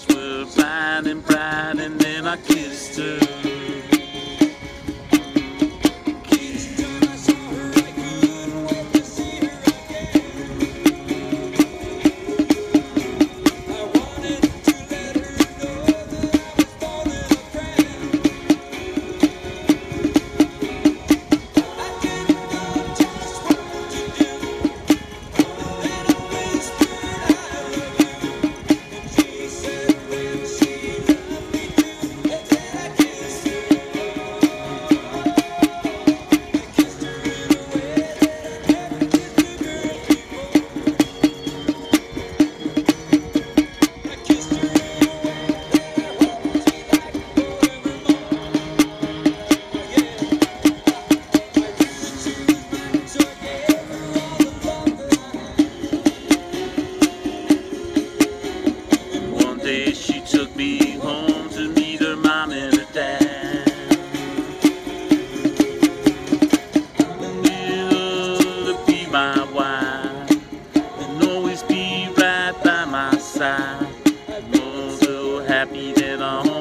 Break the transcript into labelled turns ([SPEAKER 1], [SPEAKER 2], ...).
[SPEAKER 1] Stars were bright and bright, and then I kissed her. happy that I'm home.